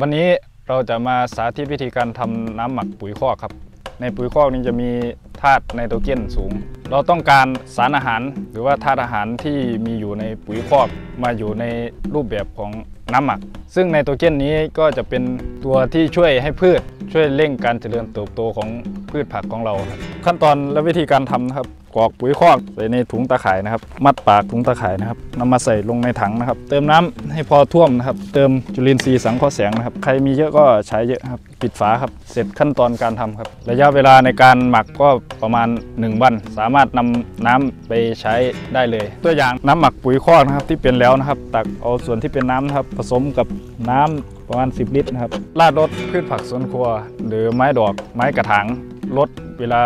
วันนี้เราจะมาสาธิตวิธีการทำน้ำหมักปุ๋ยคอกครับ ในปุ๋ยคอกนี้จะมีธาตุไนโตรเจนสูง เราต้องการสารอาหารหรือว่าธาตุอาหารที่มีอยู่ในปุ๋ยคอกมาอยู่ในรูปแบบของน้ำหมัก ซึ่งไนโตรเจนนี้ก็จะเป็นตัวที่ช่วยให้พืชช่วยเร่งการเจริญเติบโตของพืชผักของเรา ขั้นตอนและวิธีการทำนะครับ กรอกปุ๋ยคอกใส่ในถุงตะข่ายนะครับ มัดปากถุงตะข่ายนะครับนำมาใส่ลงในถังนะครับ เติมน้ำให้พอท่วมนะครับ เติมจุลินทรีย์สังเคราะห์แสงนะครับ ใครมีเยอะก็ใช้เยอะครับ ปิดฝาครับ เสร็จขั้นตอนการทำครับ ระยะเวลาในการหมักก็ประมาณ 1 วัน สามารถนำน้ำไปใช้ได้เลย ตัวอย่างน้ำหมักปุ๋ยคอกนะครับที่เป็นแล้วนะครับ ตักเอาส่วนที่เป็นน้ำนะครับผสมกับน้ำประมาณ 10 ลิตรนะครับราดรสพืชผักสวนครัว หรือไม้ดอกไม้กระถาง ลดเวลา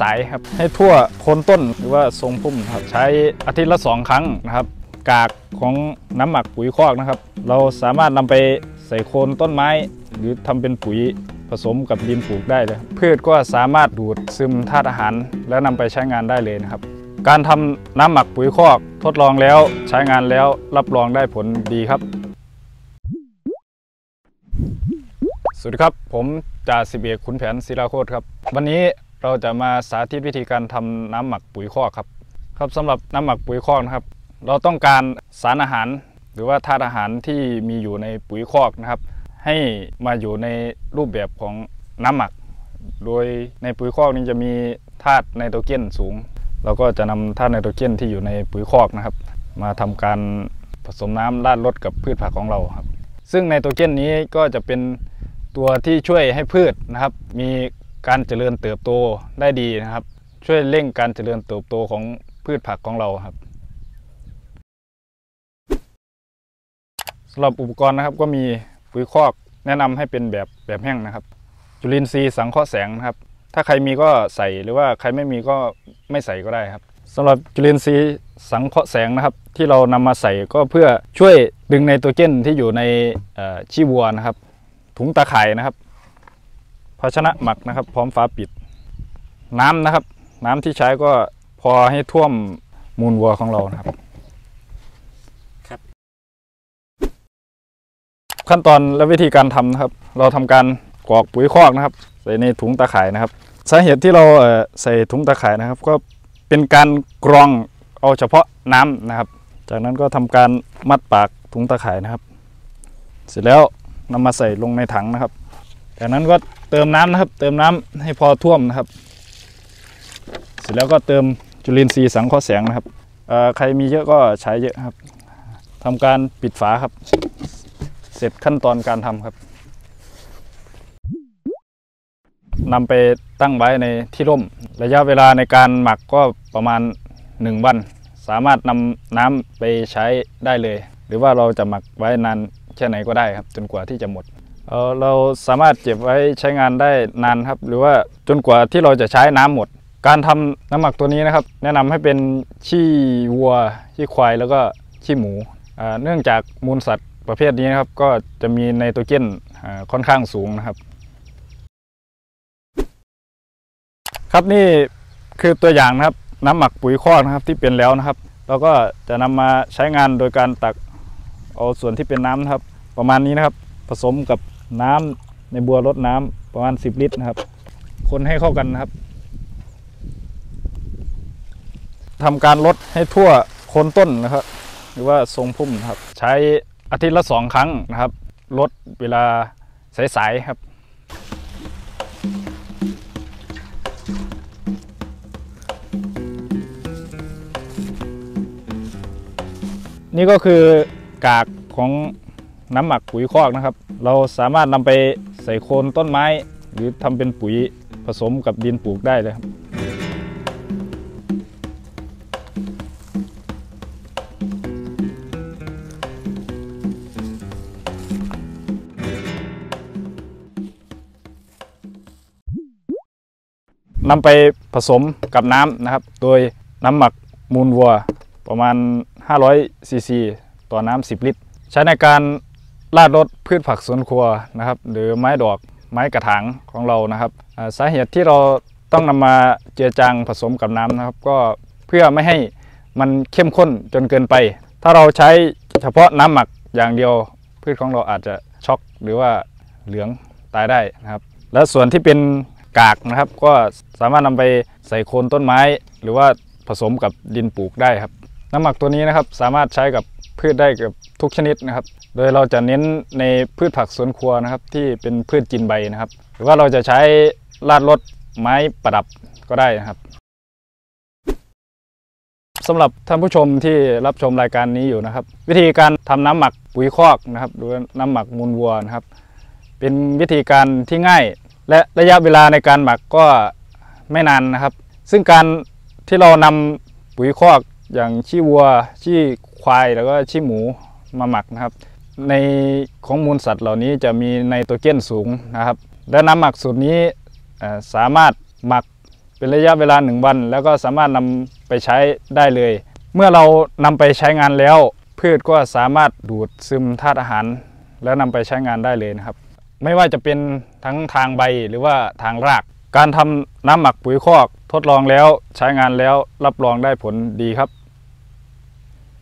สายๆครับ ให้ทั่วโคนต้นหรือว่าทรงพุ่มครับใช้อาทิตย์ละสองครั้งนะครับ กากของน้ำหมักปุ๋ยคอกนะครับ เราสามารถนำไปใส่โคนต้นไม้ หรือทำเป็นปุ๋ยผสมกับดินปลูกได้เลย พืชก็สามารถดูดซึมธาตุอาหาร แล้วนำไปใช้งานได้เลยนะครับ การทำน้ำหมักปุ๋ยคอก ทดลองแล้วใช้งานแล้วรับรองได้ผลดีครับ สวัสดีครับ ผมจ่าสิบเอกขุนแผนศิลาโคตรครับ วันนี้เราจะมาสาธิตวิธีการทำน้ำหมักปุ๋ยคอกครับ ครับสำหรับน้ำหมักปุ๋ยคอกนะครับ เราต้องการสารอาหาร หรือว่าธาตุอาหารที่มีอยู่ในปุ๋ยคอกนะครับ ให้มาอยู่ในรูปแบบของน้ำหมัก โดยในปุ๋ยคอกนี้จะมีธาตุไนโตรเจนสูง เราก็จะนำธาตุไนโตรเจนที่อยู่ในปุ๋ยคอกนะครับ มาทำการผสมน้ำราดรดกับพืชผักของเราครับ ซึ่งไนโตรเจนนี้ก็จะเป็น ตัวที่ช่วยให้พืชนะครับ มีการเจริญเติบโตได้ดีนะครับ ช่วยเร่งการเจริญเติบโตของพืชผักของเราครับสำหรับอุปกรณ์นะครับก็มีปุ๋ยคอกแนะนำให้เป็นแบบแบบแห้งนะครับ จุลินทรีย์สังเคราะห์แสงนะครับ ถ้าใครมีก็ใส่หรือว่าใครไม่มีก็ไม่ใส่ก็ได้ครับสำหรับจุลินทรีย์สังเคราะห์แสงนะครับ ที่เรานำมาใส่ก็เพื่อช่วยดึงไนโตรเจนที่อยู่ในเอ่อขี้วัวนะครับ ถุงตะข่ายนะครับ ภาชนะหมักนะครับ พร้อมฝาปิด น้ำนะครับ น้ำที่ใช้ก็พอให้ท่วมมูลวัวของเรานะครับ ครับ ขั้นตอนและวิธีการทำนะครับ เราทำการกรอกปุ๋ยคอกนะครับ ใส่ในถุงตะข่ายนะครับ สาเหตุที่เราเอ่อใส่ถุงตะข่ายนะครับ ก็เป็นการกรองเอาเฉพาะน้ำนะครับ จากนั้นก็ทำการมัดปากถุงตะข่ายนะครับ เสร็จแล้ว นำมาใส่ลงในถังนะครับ จากนั้นก็เติมน้ำนะครับ เติมน้ำให้พอท่วมนะครับ เสร็จแล้วก็เติมจุลินทรีย์สังเคราะห์แสงนะครับใครมีเยอะก็ใช้เยอะครับทำการปิดฝาครับ เสร็จขั้นตอนการทำครับนำไปตั้งไว้ในที่ร่ม ระยะเวลาในการหมักก็ประมาณ 1 วัน สามารถนำน้ำไปใช้ได้เลย หรือว่าเราจะหมักไว้นาน แค่ไหนก็ได้ครับ จนกว่าที่จะหมดเเราสามารถเก็บไว้ใช้งานได้นานครับ หรือว่าจนกว่าที่เราจะใช้น้ำหมด การทำน้ำหมักตัวนี้นะครับ แนะนำให้เป็นขี้วัวขี้ควายแล้วก็ขี้หมู เนื่องจากมูลสัตว์ประเภทนี้นะครับ ก็จะมีไนโตรเจนอ่าค่อนข้างสูงนะครับ ครับนี่คือตัวอย่างนะครับ น้ำหมักปุ๋ยคอกนะครับที่เป็นแล้วนะครับ เราก็จะนำมาใช้งานโดยการตัก เอาส่วนที่เป็นน้ำนะครับ ประมาณนี้นะครับ ผสมกับน้ำในบัวรดน้ำประมาณ 10 ลิตรนะครับ คนให้เข้ากันนะครับทำการลดให้ทั่วโคนต้นนะครับ หรือว่าทรงพุ่มนะครับ ใช้อาทิตย์ละสองครั้งนะครับลดเวลาสายๆครับ นี่ก็คือ กากของน้ำหมักปุ๋ยคอกนะครับ เราสามารถนำไปใส่โคนต้นไม้ หรือทำเป็นปุ๋ยผสมกับดินปลูกได้เลยครับนำไปผสมกับน้ำนะครับ โดยน้ำหมักมูลวัวประมาณ 500ซีซี ต่อน้ำ10 ลิตร ใช้ในการราดรดพืชผักสวนครัวนะครับ หรือไม้ดอกไม้กระถางของเรานะครับสาเหตุที่เราต้องนำมาเจือจางผสมกับน้ำนะครับ ก็เพื่อไม่ให้มันเข้มข้นจนเกินไป ถ้าเราใช้เฉพาะน้ำหมักอย่างเดียว พืชของเราอาจจะช็อกหรือว่าเหลืองตายได้นะครับ และส่วนที่เป็นกากนะครับ ก็สามารถนำไปใส่โคนต้นไม้ หรือว่าผสมกับดินปลูกได้ครับ น้ำหมักตัวนี้นะครับสามารถใช้กับ พืชได้กับทุกชนิดนะครับ โดยเราจะเน้นในพืชผักสวนครัวนะครับ ที่เป็นพืชกินใบนะครับ หรือว่าเราจะใช้ลาดรถไม้ประดับก็ได้นะครับสำหรับท่านผู้ชมที่รับชมรายการนี้อยู่นะครับ วิธีการทำน้ำหมักปุ๋ยคอกนะครับหรือน้ำหมักมูลวัวนะครับ เป็นวิธีการที่ง่าย และระยะเวลาในการหมักก็ไม่นานนะครับ ซึ่งการที่เรานำปุ๋ยคอกอย่างขี้วัวขี้ ควายแล้วก็ขี้หมูมาหมักนะครับ ในของมูลสัตว์เหล่านี้จะมีไนโตรเจนสูงนะครับ และน้ำหมักสูตรนี้สามารถหมักเป็นระยะเวลาหนึ่งวัน แล้วก็สามารถนำไปใช้ได้เลย เมื่อเรานำไปใช้งานแล้ว พืชก็สามารถดูดซึมธาตุอาหาร แล้วนำไปใช้งานได้เลยนะครับ ไม่ว่าจะเป็นทั้งทางใบหรือว่าทางราก การทำน้ำหมักปุ๋ยคอกทดลองแล้วใช้งานแล้วรับรองได้ผลดีครับ